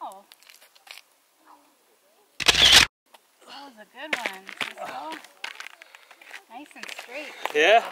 Wow. That was a good one. Nice and straight. Yeah.